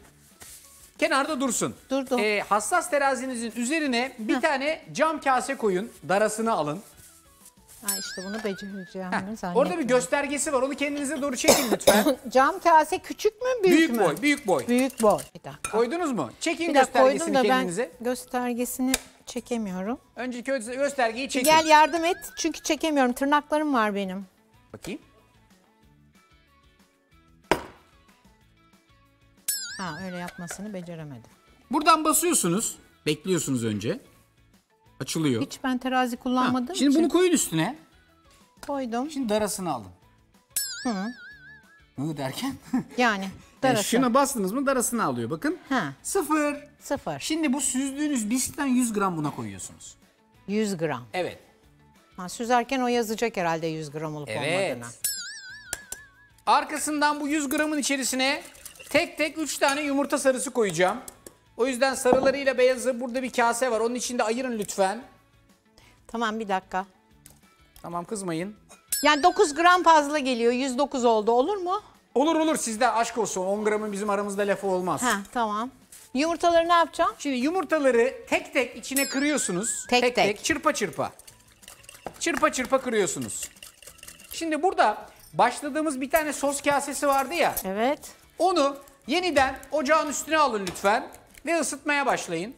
kenarda dursun. Durdu. Ee, hassas terazinizin üzerine bir tane cam kase koyun. Darasını alın. Ha işte bunu becereceğim. Zannetmiyorum. Orada bir göstergesi var. Onu kendinize doğru çekin lütfen. Cam kase küçük mü büyük, büyük mü? boy, büyük boy. Büyük boy. Bir dakika. Koydunuz mu? Çekin Bir dakika koydum göstergesini da ben kendinize. göstergesini çekemiyorum. Önceki gö- göstergeyi çekin. Gel yardım et çünkü çekemiyorum. Tırnaklarım var benim. Bakayım. Ha öyle yapmasını beceremedim. Buradan basıyorsunuz. Bekliyorsunuz önce. Açılıyor. Hiç ben terazi Ha, kullanmadığım Şimdi için bunu koyun üstüne. koydum. Şimdi darasını alın. Hı. Hı derken? Yani Yani darası. şuna bastınız mı darasını alıyor. Bakın. Ha. Sıfır. Sıfır. Şimdi bu süzdüğünüz bisküviden 100 gram buna koyuyorsunuz. 100 gram. Evet. Ha, süzerken o yazacak herhalde 100 gram olup Evet. olmadığını. Arkasından bu 100 gramın içerisine tek tek 3 tane yumurta sarısı koyacağım. O yüzden sarılarıyla beyazı burada bir kase var. Onun içinde ayırın lütfen. Tamam bir dakika. Tamam kızmayın. Yani 9 gram fazla geliyor. 109 oldu olur mu? Olur olur sizde aşk olsun. 10 gramın bizim aramızda lafı olmaz. Ha tamam. Yumurtaları ne yapacağım? Şimdi yumurtaları tek tek içine kırıyorsunuz. Tek tek. çırpa çırpa. Çırpa çırpa kırıyorsunuz. Şimdi burada başladığımız bir tane sos kasesi vardı ya. Evet. Onu yeniden ocağın üstüne alın lütfen ve ısıtmaya başlayın.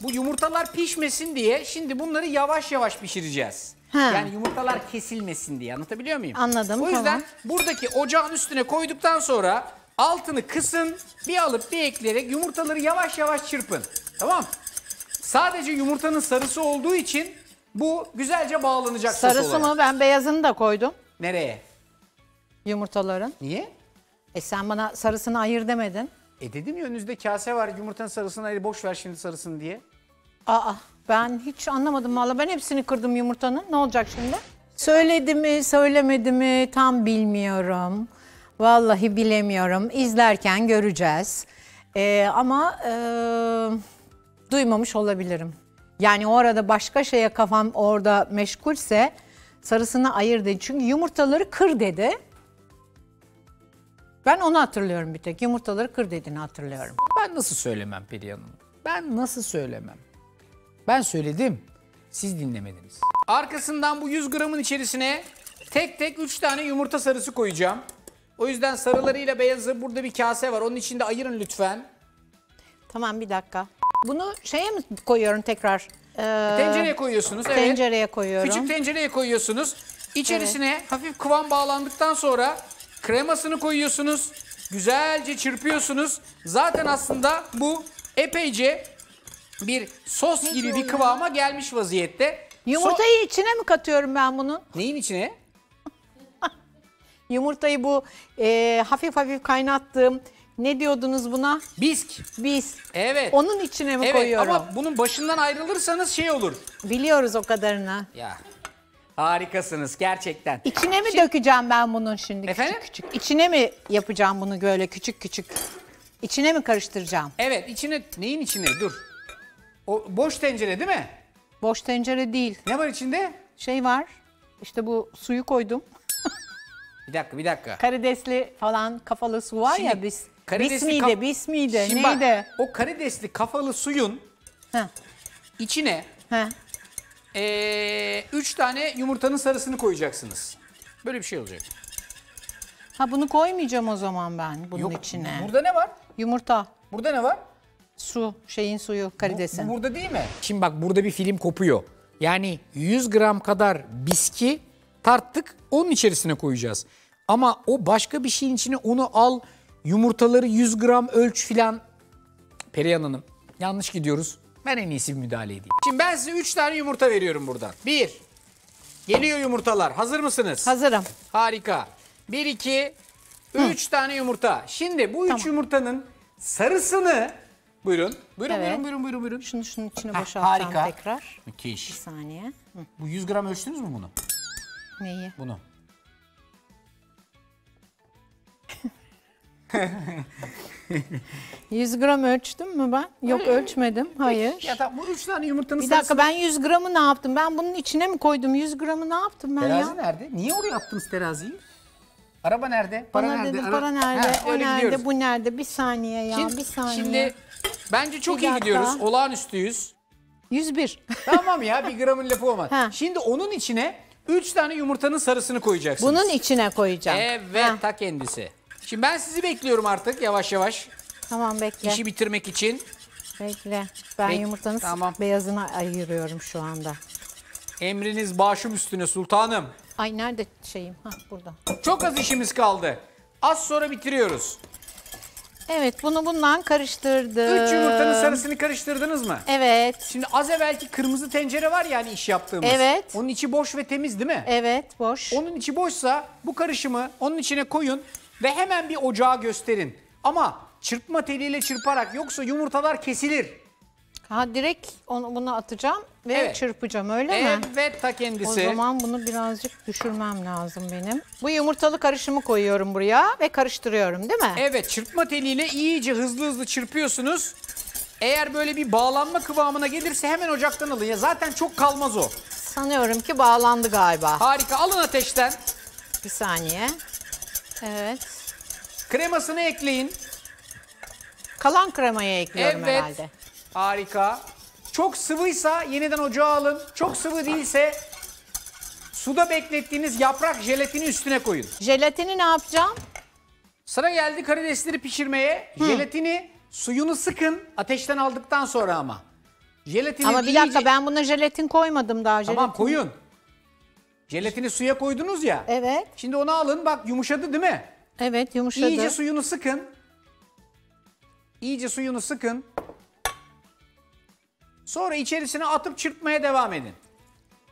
Bu yumurtalar pişmesin diye şimdi bunları yavaş yavaş pişireceğiz. Ha. Yani yumurtalar kesilmesin diye anlatabiliyor muyum? Anladım, O yüzden tamam. buradaki ocağın üstüne koyduktan sonra altını kısın bir alıp bir ekleyerek yumurtaları yavaş yavaş çırpın. Tamam Sadece yumurtanın sarısı olduğu için bu güzelce bağlanacak sos Sarısı olarak. mı? Ben beyazını da koydum. Nereye? Yumurtaların. Niye? E sen bana sarısını ayır demedin. E dedim ya önünüzde kase var yumurtanın sarısını ayır boş ver şimdi sarısını diye. Aa ben hiç anlamadım valla. Ben hepsini kırdım yumurtanın. Ne olacak şimdi? Söyledi mi söylemedi mi tam bilmiyorum. Vallahi bilemiyorum. İzlerken göreceğiz. Ee, ama e, duymamış olabilirim. Yani o arada başka şeye kafam orada meşgulse sarısını ayır dedi. Çünkü yumurtaları kır dedi. Ben onu hatırlıyorum bir tek. Yumurtaları kır dediğini hatırlıyorum. Ben nasıl söylemem Perihan Hanım? Ben nasıl söylemem? Ben söyledim. Siz dinlemediniz. Arkasından bu 100 gramın içerisine tek tek 3 tane yumurta sarısı koyacağım. O yüzden sarılarıyla beyazı burada bir kase var. Onun içinde ayırın lütfen. Tamam bir dakika. Bunu şeye mi koyuyorum tekrar? Ee, Tencereye koyuyorsunuz. Evet. Tencereye koyuyorum. Küçük tencereye koyuyorsunuz. İçerisine hafif kıvam bağlandıktan sonra kremasını koyuyorsunuz. Güzelce çırpıyorsunuz. Zaten aslında bu epeyce bir sos gibi bir kıvama gelmiş vaziyette. So- Yumurtayı içine mi katıyorum ben bunun? Neyin içine? Yumurtayı bu e, hafif hafif kaynattığım ne diyordunuz buna? Bisk. Biz. Evet. Onun içine mi evet koyuyorum? ama bunun başından ayrılırsanız şey olur. Biliyoruz o kadarını. Ya harikasınız gerçekten. İçine mi dökeceğim ben bunun şimdi Efendim? küçük küçük? İçine mi yapacağım bunu böyle küçük küçük? İçine mi karıştıracağım? Evet içine neyin içine dur. O boş tencere değil mi? Boş tencere değil. Ne var içinde? Şey var. İşte bu suyu koydum. Bir dakika bir dakika. Karidesli falan kafalı su var ya Şimdi biz. karidesli bis miydi? kaf- Bis miydi? Şimdi bak, Neydi? o karidesli kafalı suyun Heh, içine heh. Ee, üç tane yumurtanın sarısını koyacaksınız. Böyle bir şey olacak. Ha bunu koymayacağım o zaman ben bunun Yok, içine. Burada ne var? Yumurta, Burada ne var? su, şeyin suyu, karidesin. Bu burada değil mi? Şimdi bak burada bir film kopuyor. Yani 100 gram kadar biski tarttık onun içerisine koyacağız. Ama o başka bir şeyin içine onu al yumurtaları 100 gram ölç filan. Perihan Hanım yanlış gidiyoruz. Ben en iyisi bir müdahale edeyim. Şimdi ben size 3 tane yumurta veriyorum buradan. 1. Geliyor yumurtalar. Hazır mısınız? Hazırım. Harika. 1, 2, 3 tane yumurta. Şimdi bu 3 Tamam. yumurtanın sarısını... Buyurun. Buyurun, Evet. buyurun, buyurun, buyurun, buyurun. Şunu şunun içine Heh, boşaltacağım harika. tekrar. Bir Müthiş. saniye. Hı, Bu 100 gram ölçtünüz mü bunu? Neyi? Bunu. — 100 gram ölçtüm mü ben? Yok ölçmedim. Hayır. Ya tamam bu 3 tane yumurtanın Bir dakika ben 100 gramı ne yaptım? Ben bunun içine mi koydum? 100 gramı ne yaptım ben Terazi ya? nerede? Niye oraya attınız teraziyi? Araba nerede? Bana dedi Ara- para nerede, Ha, o öyle nerede, gidiyoruz. bu nerede? Bir saniye ya, Şimdi, bir saniye. şimdi bence çok Bir iyi dakika. gidiyoruz. Olağanüstüyüz. 101. tamam ya bir gramın lafı olmaz. Ha. Şimdi onun içine 3 tane yumurtanın sarısını koyacaksınız. Bunun içine koyacağım. Evet Ha, ta kendisi. Şimdi ben sizi bekliyorum artık yavaş yavaş Tamam bekle. işi bitirmek için. Bekle. Ben Bek- yumurtanın Tamam. beyazını ayırıyorum şu anda. Emriniz başım üstüne sultanım. Ay nerede şeyim? Ha burada. Çok az işimiz kaldı. Az sonra bitiriyoruz. Evet bunu bundan karıştırdım. 3 yumurtanın sarısını karıştırdınız mı? Evet. Şimdi az evvelki kırmızı tencere var yani iş yaptığımız. Evet. Onun içi boş ve temiz değil mi? Evet boş. Onun içi boşsa bu karışımı onun içine koyun ve hemen bir ocağa gösterin. Ama çırpma teliyle çırparak yoksa yumurtalar kesilir. Ha direkt onu bunu atacağım ve Evet. çırpacağım öyle mi? Evet ta O kendisi. zaman bunu birazcık düşürmem lazım benim. Bu yumurtalı karışımı koyuyorum buraya ve karıştırıyorum değil mi? Evet çırpma teliyle iyice hızlı hızlı çırpıyorsunuz. Eğer böyle bir bağlanma kıvamına gelirse hemen ocaktan alın. Ya zaten çok kalmaz o. Sanıyorum ki bağlandı galiba. Harika alın ateşten. Bir saniye. Evet. Kremasını ekleyin. Kalan kremayı ekliyorum Evet. herhalde. Harika. Çok sıvıysa yeniden ocağa alın. Çok sıvı değilse suda beklettiğiniz yaprak jelatini üstüne koyun. Jelatini ne yapacağım? Sıra geldi karidesleri pişirmeye. Jelatini suyunu sıkın ateşten aldıktan sonra ama. Jelatini Ama bir dakika iyice- ben buna jelatin koymadım daha. Tamam Jelatin- koyun. Jelatini suya koydunuz ya. Evet. Şimdi onu alın bak yumuşadı değil mi? Evet yumuşadı. İyice suyunu sıkın. İyice suyunu sıkın. Sonra içerisine atıp çırpmaya devam edin.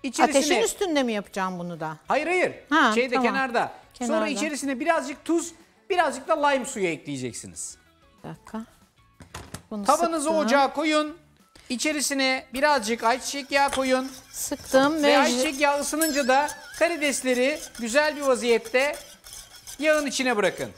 İçerisine... Ateşin üstünde mi yapacağım bunu da? Hayır hayır. Ha, Şeyde tamam. kenarda. Sonra Kenarda. içerisine birazcık tuz, birazcık da lime suyu ekleyeceksiniz. Bir dakika. Bunu Tavanızı sıktım. ocağa koyun. İçerisine birazcık ayçiçek yağı koyun. Sıktım Ve ayçiçek yağı ısınınca da karidesleri güzel bir vaziyette yağın içine bırakın.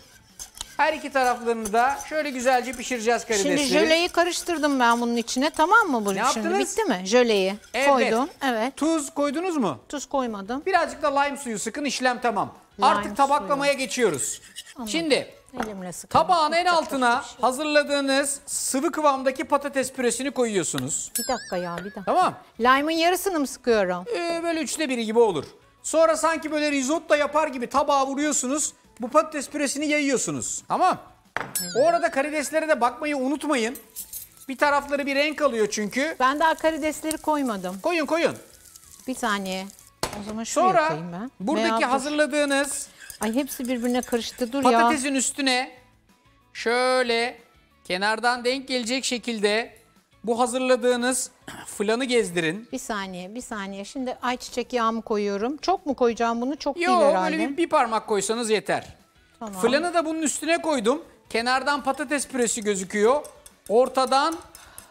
Her iki taraflarını da şöyle güzelce pişireceğiz karidesleri. Şimdi jöleyi karıştırdım ben bunun içine tamam mı bu Ne şimdi? yaptınız? Bitti mi? Jöleyi Evet. koydum. Evet. Tuz koydunuz mu? Tuz koymadım. Birazcık da lime suyu sıkın işlem tamam. Lime Artık tabaklamaya geçiyoruz. Şimdi Elimle sıktım. tabağın en altına şey. hazırladığınız sıvı kıvamdaki patates püresini koyuyorsunuz. Bir dakika ya bir dakika. Tamam. Lime'ın yarısını mı sıkıyorum? Ee, böyle üçte biri gibi olur. Sonra sanki böyle risotto yapar gibi tabağa vuruyorsunuz. Bu patates püresini yayıyorsunuz. Tamam. O arada karideslere de bakmayı unutmayın. Bir tarafları bir renk alıyor çünkü. Ben daha karidesleri koymadım. Koyun koyun. Bir saniye. O zaman şuraya Sonra koyayım ben. buradaki Veya dur. hazırladığınız Ay hepsi birbirine karıştı. Dur ya. patatesin üstüne şöyle kenardan denk gelecek şekilde bu hazırladığınız flanı gezdirin. Bir saniye, bir saniye. Şimdi ayçiçek yağımı koyuyorum. Çok mu koyacağım bunu? Çok değil Yok herhalde. böyle bir, bir parmak koysanız yeter. Tamam. Flanı da bunun üstüne koydum. Kenardan patates püresi gözüküyor. Ortadan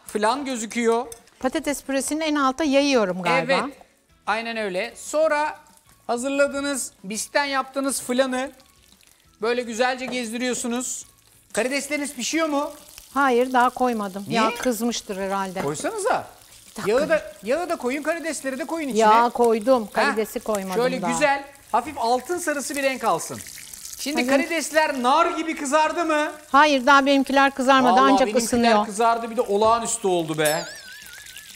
flan gözüküyor. Patates püresini en alta yayıyorum galiba. Evet. Aynen öyle. Sonra hazırladığınız, bisten yaptığınız flanı böyle güzelce gezdiriyorsunuz. Karidesleriniz pişiyor mu? Hayır daha koymadım. Niye? Yağ kızmıştır herhalde. Koysanıza. Yağı da, yağı da koyun, karidesleri de koyun içine. Yağ koydum. Karidesi koymadım Şöyle daha. güzel, hafif altın sarısı bir renk alsın. Şimdi Hadi. karidesler nar gibi kızardı mı? Hayır daha benimkiler kızarmadı Vallahi ancak ısınıyor. kızardı bir de olağanüstü oldu be.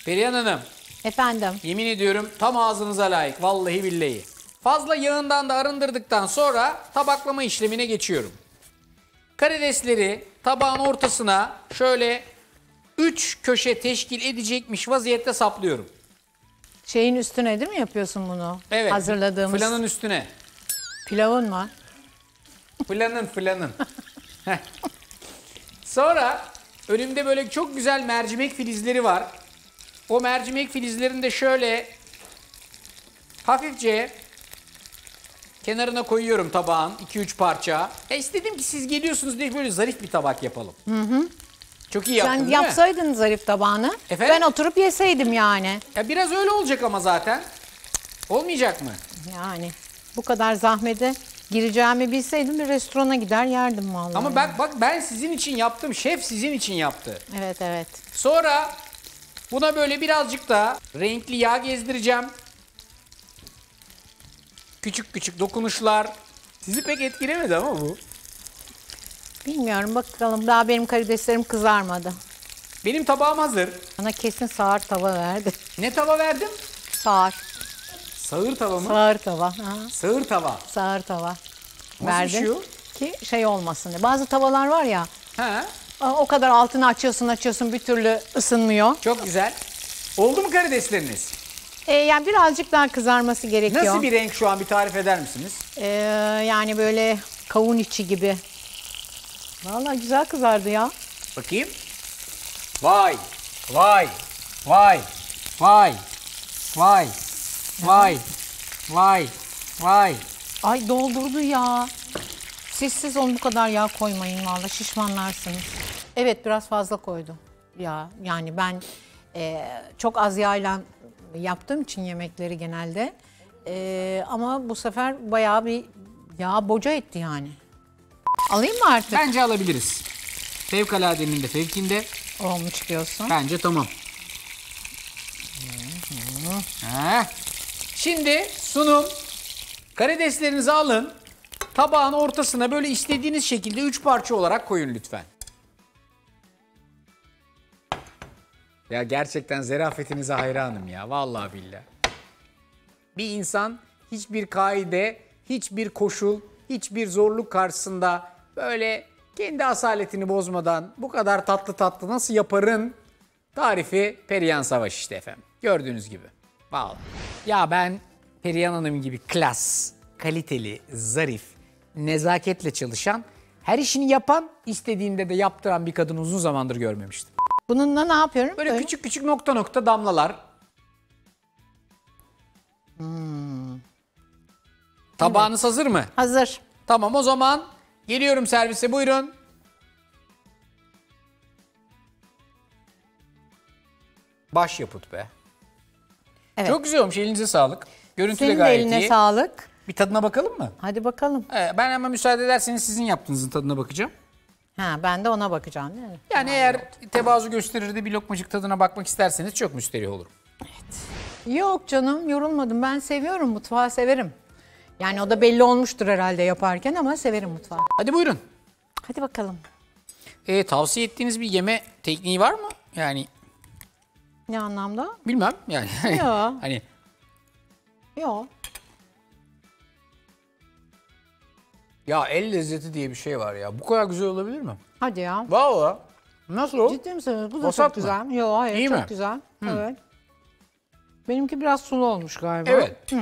Perihan Hanım Efendim. yemin ediyorum tam ağzınıza layık vallahi billahi. Fazla yağından da arındırdıktan sonra tabaklama işlemine geçiyorum. Karidesleri tabağın ortasına şöyle 3 köşe teşkil edecekmiş vaziyette saplıyorum. Şeyin üstüne değil mi yapıyorsun bunu? Evet. Hazırladığımız Flanın üstüne. pilavın mı? Flanın flanın. Sonra önümde böyle çok güzel mercimek filizleri var. O mercimek filizlerini de şöyle hafifçe kenarına koyuyorum tabağın 2-3 parça. E istedim ki siz geliyorsunuz diye böyle zarif bir tabak yapalım. Çok iyi yaptım Sen değil mi? yapsaydın zarif tabağını. Efendim? Ben oturup yeseydim yani. Ya biraz öyle olacak ama zaten. Olmayacak mı? Yani bu kadar zahmete gireceğimi bilseydim bir restorana gider yerdim vallahi. Ama bak bak ben sizin için yaptım. Şef sizin için yaptı. Evet evet. Sonra buna böyle birazcık da renkli yağ gezdireceğim. Küçük küçük dokunuşlar. Sizi pek etkilemedi ama bu. Bilmiyorum bakalım daha benim karideslerim kızarmadı. Benim tabağım hazır. Bana kesin sağır tava verdi. Ne tava verdim? Sağır. Sağır tava mı? Sağır tava. Ha, Sağır tava. sağır tava. Nasıl şey o? ki şey olmasın diye. Bazı tavalar var ya Ha, o kadar altını açıyorsun açıyorsun bir türlü ısınmıyor. çok güzel. Oldu mu karidesleriniz? Ee, yani birazcık daha kızarması gerekiyor. Nasıl bir renk şu an bir tarif eder misiniz? Ee, yani böyle kavun içi gibi. Vallahi güzel kızardı ya. Bakayım. Vay, vay, vay, vay, vay, vay, vay, vay. Ay doldurdu ya. Siz siz onu bu kadar yağ koymayın valla şişmanlarsınız. Evet biraz fazla koydum. Ya yani ben e, çok az yağla yaptığım için yemekleri genelde. E, ama bu sefer bayağı bir yağ boca etti yani. Alayım mı artık? Bence alabiliriz. Fevkaladenin de fevkinde. Olmuş diyorsun. Bence tamam. Heh. Şimdi sunum. Karideslerinizi alın. Tabağın ortasına böyle istediğiniz şekilde üç parça olarak koyun lütfen. Ya gerçekten zerafetinize hayranım ya. Vallahi billahi. Bir insan hiçbir kaide, hiçbir koşul, hiçbir zorluk karşısında böyle kendi asaletini bozmadan bu kadar tatlı tatlı nasıl yaparın tarifi Perihan Savaş işte efendim. Gördüğünüz gibi. Vallahi. Ya ben Perihan Hanım gibi klas, kaliteli, zarif, nezaketle çalışan, her işini yapan, istediğinde de yaptıran bir kadın uzun zamandır görmemiştim. Bununla ne yapıyorum? Böyle küçük küçük nokta nokta damlalar. Tabağınız hazır mı? Hazır. Tamam o zaman geliyorum servise buyurun. Baş yapıt be. Evet. Çok güzel olmuş elinize sağlık. Görüntü de Senin gayet eline iyi. sağlık. Bir tadına bakalım mı? Hadi bakalım. Ee, ben hemen müsaade ederseniz sizin yaptığınızın tadına bakacağım. Ha ben de ona bakacağım değil mi? Yani eğer tevazu gösterir de bir lokmacık tadına bakmak isterseniz çok müsterih olurum. Yok canım yorulmadım. Ben seviyorum mutfağı severim. Yani o da belli olmuştur herhalde yaparken ama severim mutfağı. Hadi buyurun. Hadi bakalım. Ee, tavsiye ettiğiniz bir yeme tekniği var mı? Yani Ne anlamda? bilmem yani. Ya. hani Yok. Ya el lezzeti diye bir şey var ya. Bu kadar güzel olabilir mi? Hadi ya. Valla. Nasıl o? Ciddi misiniz? Bu da Vasat çok mı? güzel. Yok hayır İyi çok mi? güzel. Evet. Benimki biraz sulu olmuş galiba. Evet.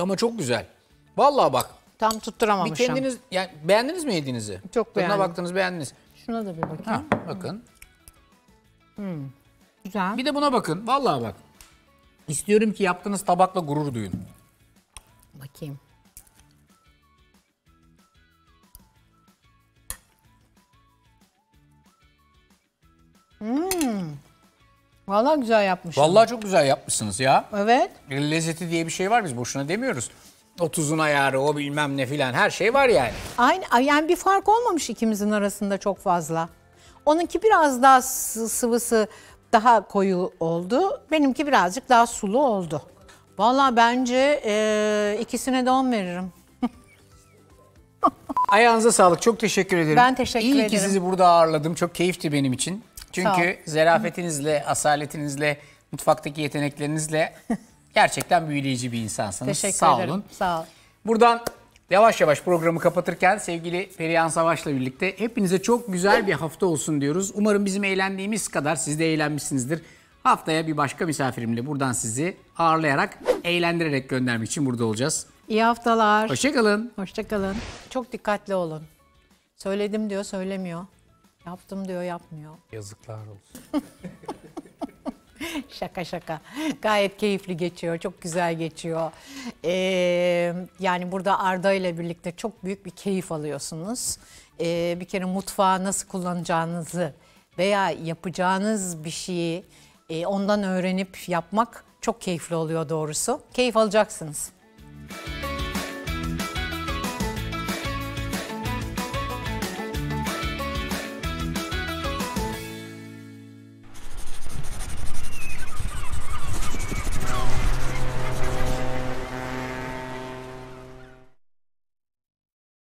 Ama çok güzel. Vallahi bak. Tam Bir tutturamamışım. kendiniz yani beğendiniz mi yediğinizi? Çok Tadına beğendim. baktınız beğendiniz. Şuna da bir bakayım. Ha, bakın. Güzel. Bir de buna bakın. Vallahi bak. İstiyorum ki yaptığınız tabakla gurur duyun. Bakayım. Hmm. Vallahi güzel yapmışsın. Vallahi çok güzel yapmışsınız ya. Evet. Lezzeti diye bir şey var biz boşuna demiyoruz. O tuzun ayarı, o bilmem ne filan her şey var yani. Aynı ay, yani bir fark olmamış ikimizin arasında çok fazla. Onunki biraz daha sı- sıvısı daha koyu oldu. Benimki birazcık daha sulu oldu. Vallahi bence e, ikisine de 10 veririm. Ayağınıza sağlık. Çok teşekkür ederim. Ben teşekkür İyi ki ederim. sizi burada ağırladım. Çok keyifti benim için. Çünkü zarafetinizle, asaletinizle, mutfaktaki yeteneklerinizle gerçekten büyüleyici bir insansınız. Teşekkür Sağ ederim. olun. Sağ ol. Buradan yavaş yavaş programı kapatırken sevgili Perihan Savaş'la birlikte hepinize çok güzel bir hafta olsun diyoruz. Umarım bizim eğlendiğimiz kadar siz de eğlenmişsinizdir. Haftaya bir başka misafirimle buradan sizi ağırlayarak, eğlendirerek göndermek için burada olacağız. İyi haftalar. Hoşçakalın. Hoşçakalın. Çok dikkatli olun. Söyledim diyor söylemiyor. Yaptım diyor yapmıyor. Yazıklar olsun. Şaka şaka. Gayet keyifli geçiyor. Çok güzel geçiyor. Ee, yani burada Arda ile birlikte çok büyük bir keyif alıyorsunuz. Ee, bir kere mutfağı nasıl kullanacağınızı veya yapacağınız bir şeyi e, ondan öğrenip yapmak çok keyifli oluyor doğrusu. Keyif alacaksınız.